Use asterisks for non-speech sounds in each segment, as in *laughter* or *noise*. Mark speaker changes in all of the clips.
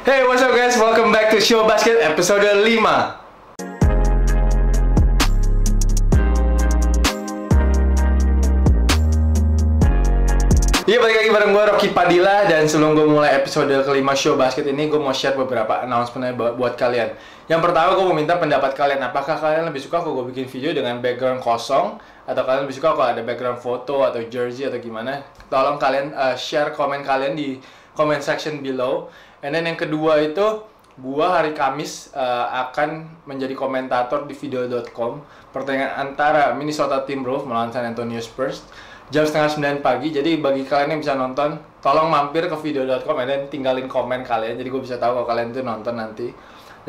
Speaker 1: Hey, what's up guys? Welcome back to Show Basket episode 5. Iya balik lagi bareng gue Rocky Padilla dan sebelum gue mulai episode kelima show basket ini gue mau share beberapa announcement buat kalian. Yang pertama gue mau minta pendapat kalian apakah kalian lebih suka kalau gue bikin video dengan background kosong atau kalian lebih suka kalau ada background foto atau jersey atau gimana? Tolong kalian uh, share komen kalian di comment section below. And then yang kedua itu gua hari Kamis uh, akan menjadi komentator di video.com pertandingan antara Minnesota Timberwolves melawan San Antonio Spurs jam setengah sembilan pagi. Jadi bagi kalian yang bisa nonton tolong mampir ke video.com dan tinggalin komen kalian. Jadi gue bisa tahu kalau kalian tuh nonton nanti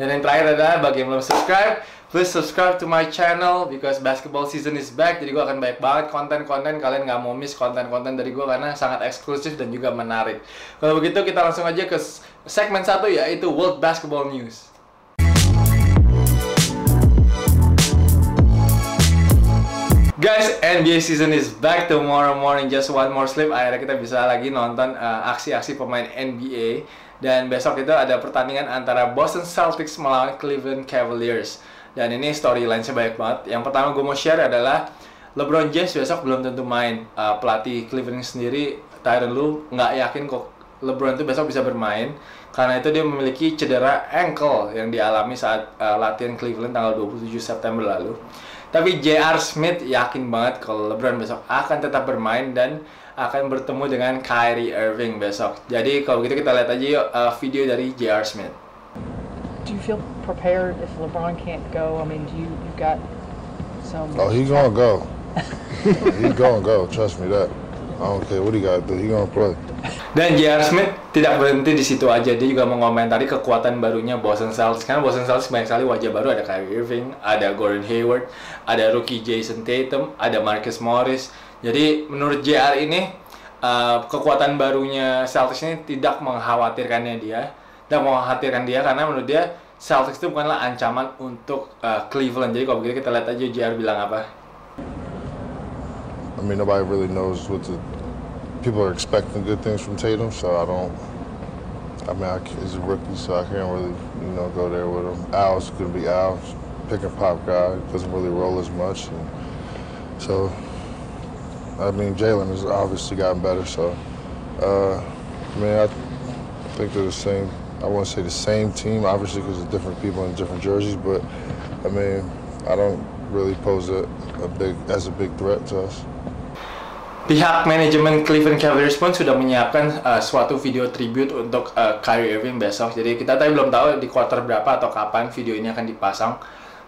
Speaker 1: dan yang terakhir adalah bagi yang belum subscribe please subscribe to my channel because basketball season is back jadi gue akan banyak banget konten-konten kalian nggak mau miss konten-konten dari gue karena sangat eksklusif dan juga menarik kalau begitu kita langsung aja ke segmen satu yaitu World Basketball News Guys, NBA season is back tomorrow morning. Just one more sleep. Akhirnya kita bisa lagi nonton uh, aksi-aksi pemain NBA. Dan besok itu ada pertandingan antara Boston Celtics melawan Cleveland Cavaliers. Dan ini storyline sebanyak banget. Yang pertama gue mau share adalah LeBron James besok belum tentu main. Uh, pelatih Cleveland sendiri, Tyron Lue, nggak yakin kok LeBron itu besok bisa bermain. Karena itu dia memiliki cedera ankle yang dialami saat uh, latihan Cleveland tanggal 27 September lalu. Tapi J.R. Smith yakin banget kalau LeBron besok akan tetap bermain dan akan bertemu dengan Kyrie Irving besok. Jadi kalau gitu kita lihat aja yuk uh, video dari J.R. Smith.
Speaker 2: Do you feel prepared if LeBron can't go? I mean, do you you got some?
Speaker 3: Oh, he gonna go. *laughs* he gonna go. Trust me that. I don't care what he got to do. He gonna play.
Speaker 1: Dan J.R. Smith tidak berhenti di situ aja. Dia juga mengomentari kekuatan barunya Boston Celtics. Karena Boston Celtics banyak sekali wajah baru. Ada Kyrie Irving, ada Gordon Hayward, ada rookie Jason Tatum, ada Marcus Morris. Jadi menurut JR ini uh, kekuatan barunya Celtics ini tidak mengkhawatirkannya dia. Tidak mengkhawatirkan dia karena menurut dia Celtics itu bukanlah ancaman untuk uh, Cleveland. Jadi kalau begitu kita lihat aja JR bilang apa.
Speaker 3: I mean, nobody really knows what to people are expecting good things from Tatum, so I don't. I mean, I, he's a rookie, so I can't really, you know, go there with him. Al's to be Al, pick and pop guy, doesn't really roll as much, and so. I mean, Jalen has obviously gotten better, so. Uh, I mean, I think they're the same. I wouldn't say the same team, obviously, because of different people in different jerseys, but I mean, I don't really pose a, a big as a big threat to us.
Speaker 1: Pihak manajemen Cleveland Cavaliers pun sudah menyiapkan uh, suatu video tribute untuk uh, Kyrie Irving besok. Jadi kita tadi belum tahu di quarter berapa atau kapan video ini akan dipasang.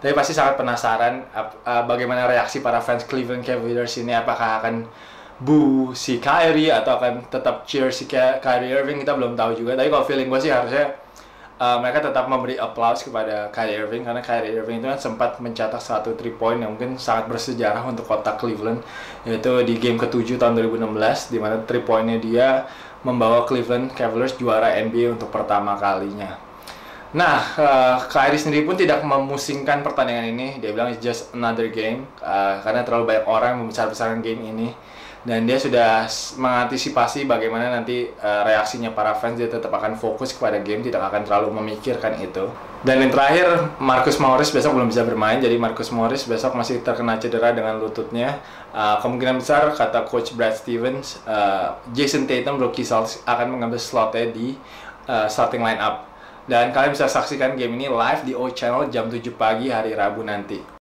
Speaker 1: Tapi pasti sangat penasaran uh, bagaimana reaksi para fans Cleveland Cavaliers ini. Apakah akan bu si Kyrie atau akan tetap cheer si Kyrie Irving kita belum tahu juga. Tapi kalau feeling gue sih harusnya uh, mereka tetap memberi applause kepada Kyrie Irving karena Kyrie Irving itu kan sempat mencetak satu three point yang mungkin sangat bersejarah untuk kota Cleveland yaitu di game ke-7 tahun 2016 di mana three pointnya dia membawa Cleveland Cavaliers juara NBA untuk pertama kalinya. Nah, uh, Kyrie sendiri pun tidak memusingkan pertandingan ini. Dia bilang it's just another game uh, karena terlalu banyak orang yang membesar-besarkan game ini. Dan dia sudah mengantisipasi bagaimana nanti uh, reaksinya para fans. Dia tetap akan fokus kepada game tidak akan terlalu memikirkan itu. Dan yang terakhir Marcus Morris besok belum bisa bermain jadi Marcus Morris besok masih terkena cedera dengan lututnya. Uh, kemungkinan besar kata coach Brad Stevens uh, Jason Tatum rookie Celtics akan mengambil slotnya di uh, starting line up dan kalian bisa saksikan game ini live di O Channel jam 7 pagi hari Rabu nanti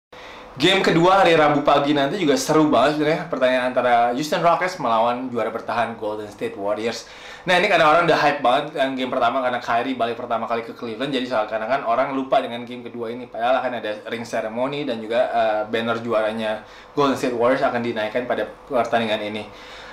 Speaker 1: Game kedua hari Rabu pagi nanti juga seru banget sebenarnya pertandingan antara Houston Rockets melawan juara bertahan Golden State Warriors. Nah ini karena orang udah hype banget yang game pertama karena Kyrie balik pertama kali ke Cleveland jadi soal karena kan orang lupa dengan game kedua ini padahal akan ada ring ceremony dan juga uh, banner juaranya Golden State Warriors akan dinaikkan pada pertandingan ini.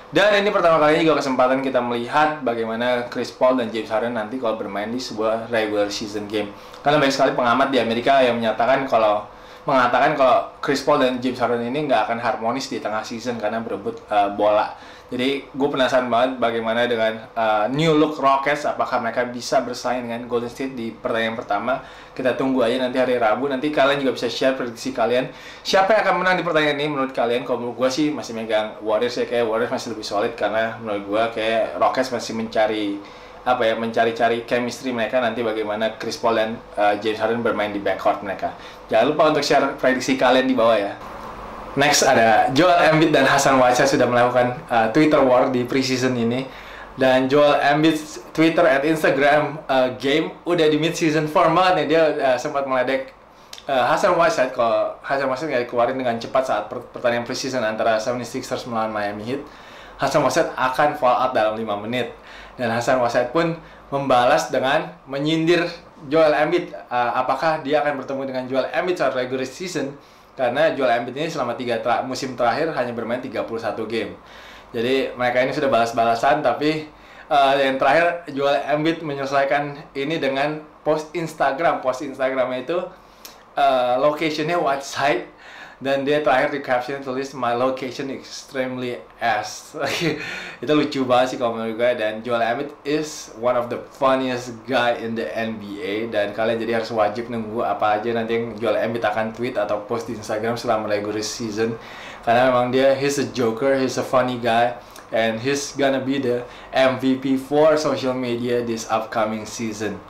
Speaker 1: Dan ini pertama kalinya juga kesempatan kita melihat bagaimana Chris Paul dan James Harden nanti kalau bermain di sebuah regular season game. Karena banyak sekali pengamat di Amerika yang menyatakan kalau mengatakan kalau Chris Paul dan James Harden ini nggak akan harmonis di tengah season karena berebut uh, bola. Jadi gue penasaran banget bagaimana dengan uh, new look Rockets, apakah mereka bisa bersaing dengan Golden State di pertandingan pertama. Kita tunggu aja nanti hari Rabu. Nanti kalian juga bisa share prediksi kalian. Siapa yang akan menang di pertandingan ini menurut kalian? Kalau menurut gue sih masih megang Warriors ya kayak Warriors masih lebih solid karena menurut gue kayak Rockets masih mencari apa ya mencari-cari chemistry mereka nanti bagaimana Chris Paul dan uh, James Harden bermain di backcourt mereka. Jangan lupa untuk share prediksi kalian di bawah ya. Next ada Joel Embiid dan Hasan Whiteside sudah melakukan uh, Twitter war di preseason ini. Dan Joel Embiid Twitter at Instagram uh, game udah di mid season format nih. Dia uh, sempat meledek uh, Hasan Whiteside. Kalau Hasan Whiteside nggak dikeluarin dengan cepat saat pertandingan preseason antara 76ers melawan Miami Heat Hasan Whiteside akan fall out dalam 5 menit. Dan Hasan Whiteside pun membalas dengan menyindir Joel Embiid. Uh, apakah dia akan bertemu dengan Joel Embiid saat regular season karena Joel Embiid ini selama tiga tra musim terakhir hanya bermain 31 game. Jadi mereka ini sudah balas-balasan tapi uh, yang terakhir Joel Embiid menyelesaikan ini dengan post Instagram. Post Instagramnya itu uh, locationnya Whiteside dan dia terakhir di caption tulis my location extremely ass. *laughs* Itu lucu banget sih kalau menurut gue. Dan Joel Embiid is one of the funniest guy in the NBA dan kalian jadi harus wajib nunggu apa aja nanti yang Joel Embiid akan tweet atau post di Instagram selama regular season. Karena memang dia he's a joker he's a funny guy and he's gonna be the MVP for social media this upcoming season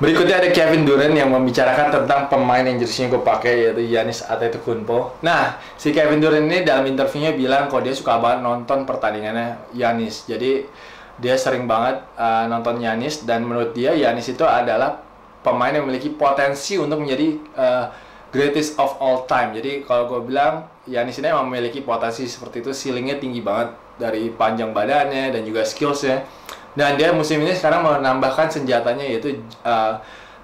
Speaker 1: Berikutnya ada Kevin Durant yang membicarakan tentang pemain yang jersinya gue pakai yaitu Yanis Antetokounmpo. Nah, si Kevin Durant ini dalam interviewnya bilang kalau dia suka banget nonton pertandingannya Yanis. Jadi dia sering banget uh, nonton Yanis dan menurut dia Yanis itu adalah pemain yang memiliki potensi untuk menjadi uh, greatest of all time. Jadi kalau gue bilang Yanis ini memang memiliki potensi seperti itu, ceilingnya tinggi banget dari panjang badannya dan juga skillsnya dan dia musim ini sekarang menambahkan senjatanya yaitu uh,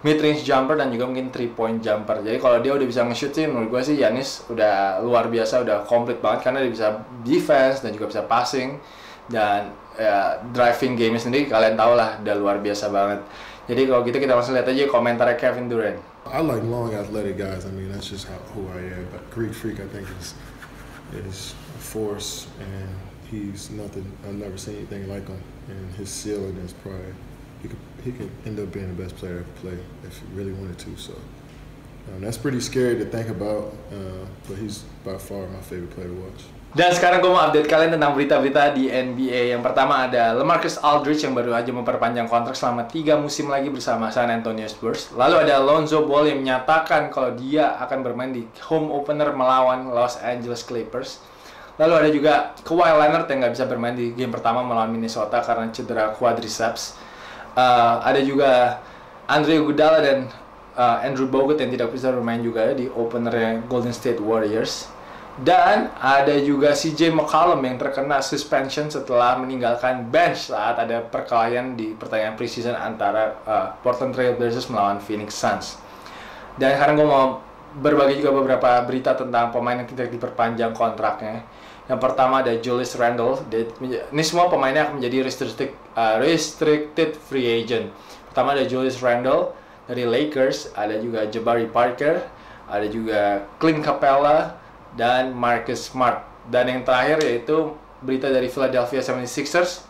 Speaker 1: mid range jumper dan juga mungkin three point jumper. Jadi kalau dia udah bisa nge-shoot sih menurut gue sih Yanis udah luar biasa, udah komplit banget karena dia bisa defense dan juga bisa passing dan ya, driving game sendiri kalian tau lah udah luar biasa banget. Jadi kalau gitu kita langsung lihat aja komentar Kevin Durant.
Speaker 4: I like long athletic guys. I mean that's just how, who I am. But Greek Freak I think is is a force and he's nothing. I've never seen anything like him, and his ceiling is probably he could he could end up being the best player to play if he really wanted to. So um, that's pretty scary to think about, uh, but he's by far my favorite player to watch.
Speaker 1: Dan sekarang gue mau update kalian tentang berita-berita di NBA. Yang pertama ada LaMarcus Aldridge yang baru aja memperpanjang kontrak selama 3 musim lagi bersama San Antonio Spurs. Lalu ada Lonzo Ball yang menyatakan kalau dia akan bermain di home opener melawan Los Angeles Clippers. Lalu ada juga Kawhi Leonard yang nggak bisa bermain di game pertama melawan Minnesota karena cedera quadriceps. Uh, ada juga Andre Iguodala dan uh, Andrew Bogut yang tidak bisa bermain juga di opener Golden State Warriors. Dan ada juga CJ McCollum yang terkena suspension setelah meninggalkan bench saat ada perkelahian di pertandingan preseason antara uh, Portland Trail Blazers melawan Phoenix Suns. Dan sekarang gue mau berbagi juga beberapa berita tentang pemain yang tidak diperpanjang kontraknya. Yang pertama ada Julius Randle. Ini semua pemainnya akan menjadi restricted, uh, restricted free agent. Pertama ada Julius Randle dari Lakers, ada juga Jabari Parker, ada juga Clint Capella dan Marcus Smart. Dan yang terakhir yaitu berita dari Philadelphia 76ers.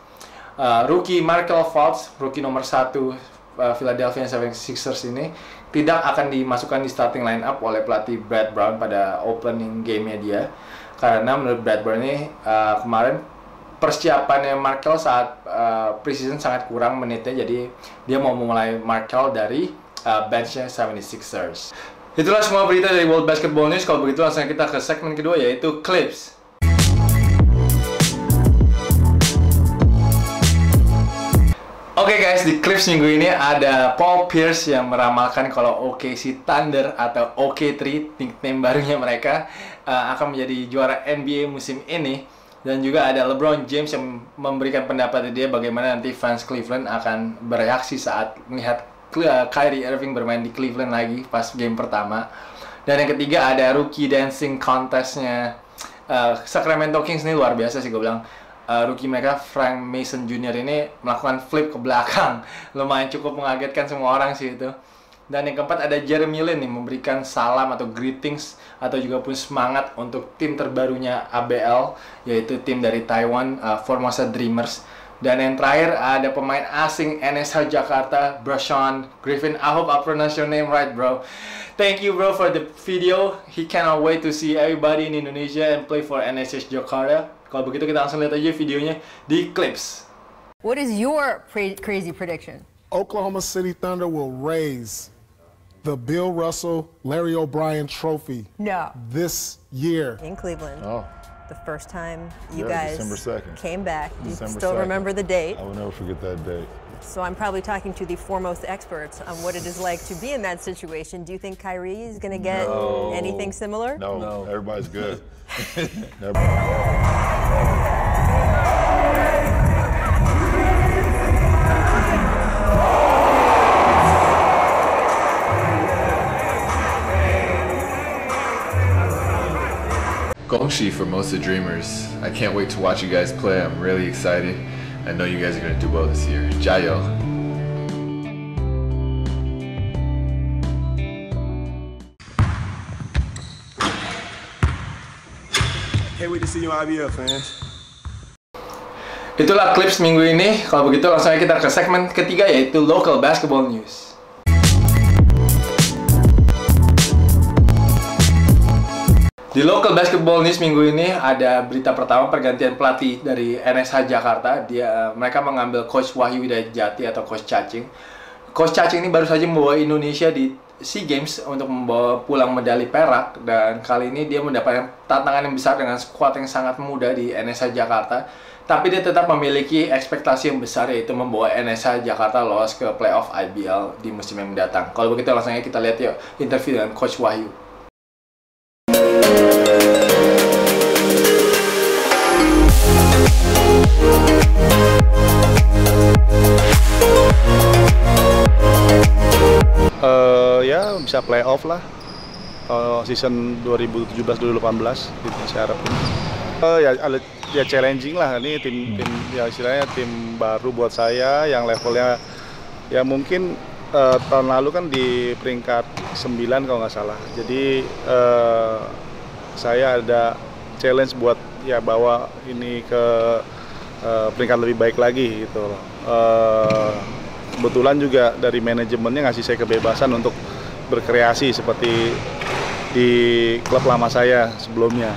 Speaker 1: Uh, rookie Markel Fultz, rookie nomor satu uh, Philadelphia 76ers ini tidak akan dimasukkan di starting line up oleh pelatih Brad Brown pada opening game-nya dia karena menurut Bradburn ini uh, kemarin persiapannya Markel saat uh, preseason sangat kurang menitnya jadi dia mau memulai Markel dari uh, benchnya 76ers. Itulah semua berita dari World Basketball News. Kalau begitu langsung kita ke segmen kedua yaitu Clips. Oke okay guys, di clips minggu ini ada Paul Pierce yang meramalkan kalau OKC Thunder atau OK3, nickname barunya mereka, uh, akan menjadi juara NBA musim ini. Dan juga ada LeBron James yang memberikan pendapat dia bagaimana nanti fans Cleveland akan bereaksi saat melihat Kyrie Irving bermain di Cleveland lagi pas game pertama. Dan yang ketiga ada rookie dancing contestnya uh, Sacramento Kings ini luar biasa sih gue bilang uh, rookie mereka Frank Mason Jr. ini melakukan flip ke belakang. *laughs* Lumayan cukup mengagetkan semua orang sih itu. Dan yang keempat ada Jeremy Lin nih memberikan salam atau greetings atau juga pun semangat untuk tim terbarunya ABL yaitu tim dari Taiwan uh, Formosa Dreamers. Dan yang terakhir ada pemain asing NSH Jakarta, Brashawn Griffin. I hope I pronounce your name right, bro. Thank you, bro, for the video. He cannot wait to see everybody in Indonesia and play for NSH Jakarta. Kalau begitu kita langsung lihat aja videonya di Clips.
Speaker 5: What is your pra- crazy prediction?
Speaker 6: Oklahoma City Thunder will raise the Bill Russell Larry O'Brien Trophy
Speaker 5: No.
Speaker 6: this year.
Speaker 5: In Cleveland.
Speaker 7: Oh.
Speaker 5: The first time you
Speaker 7: Yeah,
Speaker 5: guys
Speaker 7: December 2nd.
Speaker 5: came back. You
Speaker 7: December
Speaker 5: still
Speaker 7: 2nd.
Speaker 5: remember the date.
Speaker 7: I will never forget that date.
Speaker 5: So I'm probably talking to the foremost experts on what it is like to be in that situation. Do you think Kyrie is going to get
Speaker 7: No.
Speaker 5: anything similar?
Speaker 7: No. no, everybody's good. *laughs*
Speaker 8: Gongshi for most of Dreamers. I can't wait to watch you guys play. I'm really excited. I know you guys are going to do well this year. Jayo.
Speaker 9: Can't wait to see you on IBL, fans.
Speaker 1: Itulah clips minggu ini. Kalau begitu langsung aja kita ke segmen ketiga yaitu local basketball news. Di local basketball news minggu ini ada berita pertama pergantian pelatih dari NSH Jakarta. Dia mereka mengambil coach Wahyu Widajati atau coach Cacing. Coach Cacing ini baru saja membawa Indonesia di SEA Games untuk membawa pulang medali perak dan kali ini dia mendapatkan tantangan yang besar dengan skuad yang sangat muda di NSH Jakarta. Tapi dia tetap memiliki ekspektasi yang besar yaitu membawa NSH Jakarta lolos ke playoff IBL di musim yang mendatang. Kalau begitu langsung aja kita lihat yuk interview dengan coach Wahyu.
Speaker 10: Ya bisa playoff lah kalau season 2017-2018 gitu saya harapin. Eh, ya ada ya challenging lah ini tim tim ya istilahnya tim baru buat saya yang levelnya ya mungkin eh, tahun lalu kan di peringkat 9 kalau nggak salah. Jadi eh, saya ada challenge buat ya bawa ini ke eh, peringkat lebih baik lagi gitu loh. Eh, kebetulan juga dari manajemennya ngasih saya kebebasan untuk berkreasi seperti di klub lama saya sebelumnya.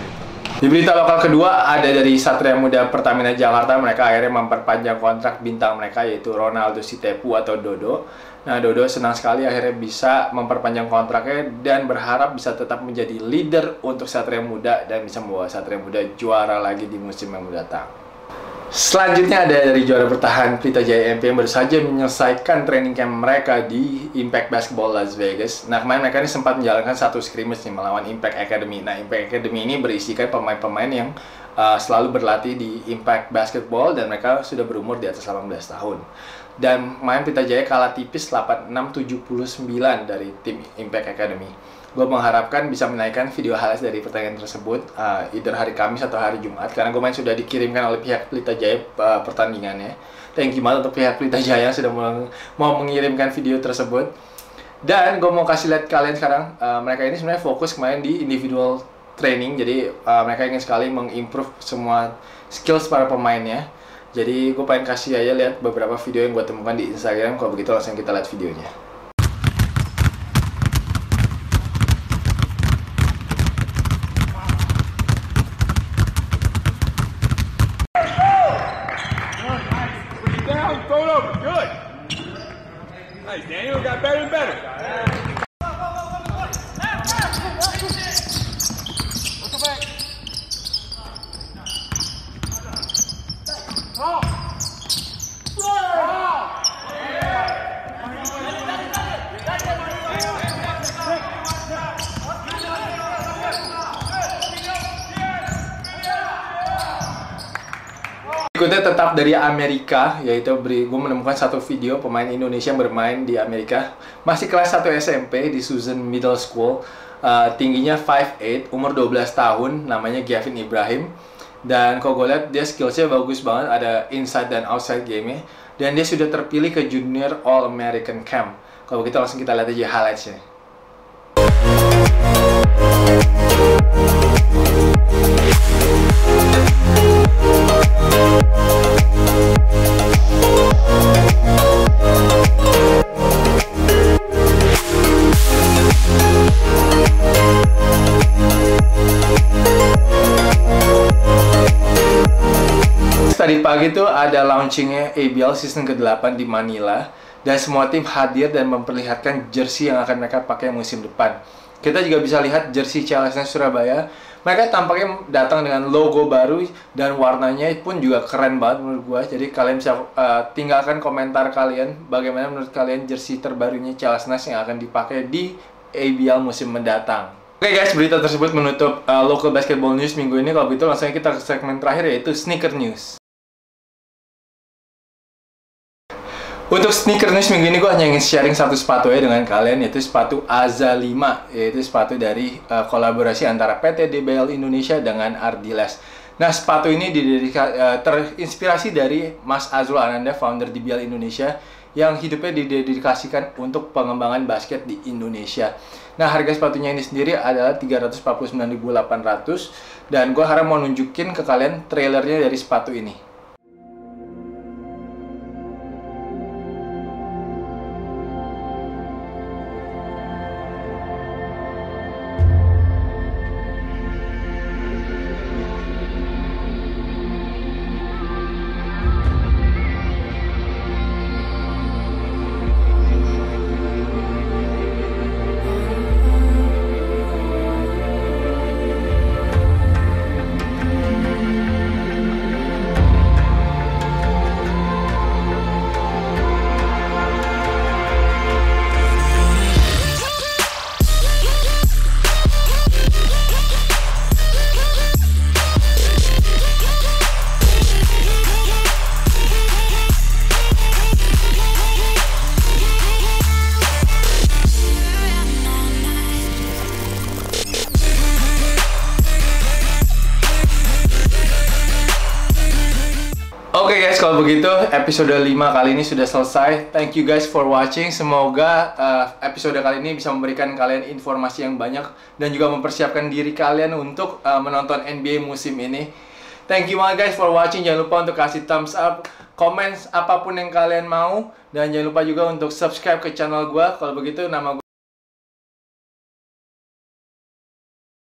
Speaker 1: Di berita lokal kedua ada dari Satria Muda Pertamina Jakarta mereka akhirnya memperpanjang kontrak bintang mereka yaitu Ronaldo Sitepu atau Dodo. Nah Dodo senang sekali akhirnya bisa memperpanjang kontraknya dan berharap bisa tetap menjadi leader untuk Satria Muda dan bisa membawa Satria Muda juara lagi di musim yang mendatang. Selanjutnya ada dari juara bertahan Pelita Jaya MP yang baru saja menyelesaikan training camp mereka di Impact Basketball Las Vegas. Nah kemarin mereka ini sempat menjalankan satu scrimmage nih melawan Impact Academy. Nah Impact Academy ini berisikan pemain-pemain yang uh, selalu berlatih di Impact Basketball dan mereka sudah berumur di atas 18 tahun. Dan main Pelita Jaya kalah tipis 86-79 dari tim Impact Academy. Gue mengharapkan bisa menaikkan video highlights dari pertandingan tersebut uh, either hari Kamis atau hari Jumat karena gue main sudah dikirimkan oleh pihak Pelita Jaya uh, pertandingannya. Thank you banget untuk pihak Pelita Jaya yang sudah meng- mau mengirimkan video tersebut. Dan gue mau kasih lihat kalian sekarang uh, mereka ini sebenarnya fokus kemarin di individual training jadi uh, mereka ingin sekali mengimprove semua skills para pemainnya. Jadi gue pengen kasih aja lihat beberapa video yang gue temukan di Instagram. Kalau begitu langsung kita lihat videonya.
Speaker 9: Down, throw it over. Good. Nice, Daniel got better and better.
Speaker 1: Berikutnya tetap dari Amerika, yaitu beri, gue menemukan satu video pemain Indonesia bermain di Amerika. Masih kelas 1 SMP di Susan Middle School. Uh, tingginya 5'8", umur 12 tahun, namanya Gavin Ibrahim. Dan kalau gue lihat dia skillsnya bagus banget, ada inside dan outside game-nya. Dan dia sudah terpilih ke Junior All American Camp. Kalau begitu langsung kita lihat aja highlights-nya. Ada launchingnya ABL season ke-8 di Manila dan semua tim hadir dan memperlihatkan jersey yang akan mereka pakai musim depan. Kita juga bisa lihat jersey CLSN Surabaya. Mereka tampaknya datang dengan logo baru dan warnanya pun juga keren banget menurut gua. Jadi kalian bisa uh, tinggalkan komentar kalian bagaimana menurut kalian jersey terbarunya CLSN yang akan dipakai di ABL musim mendatang. Oke okay guys, berita tersebut menutup uh, local basketball news minggu ini. Kalau begitu langsung kita ke segmen terakhir yaitu sneaker news. Untuk sneaker news minggu ini gue hanya ingin sharing satu sepatu ya dengan kalian yaitu sepatu Aza 5 yaitu sepatu dari uh, kolaborasi antara PT DBL Indonesia dengan Ardiles. Nah sepatu ini didedika, uh, terinspirasi dari Mas Azrul Ananda founder DBL Indonesia yang hidupnya didedikasikan untuk pengembangan basket di Indonesia. Nah harga sepatunya ini sendiri adalah 349.800 dan gue harap mau nunjukin ke kalian trailernya dari sepatu ini. Kalau begitu episode 5 kali ini sudah selesai. Thank you guys for watching. Semoga uh, episode kali ini bisa memberikan kalian informasi yang banyak dan juga mempersiapkan diri kalian untuk uh, menonton NBA musim ini. Thank you banget guys for watching. Jangan lupa untuk kasih thumbs up, comments apa pun yang kalian mau dan jangan lupa juga untuk subscribe ke channel gue. Kalau begitu nama gue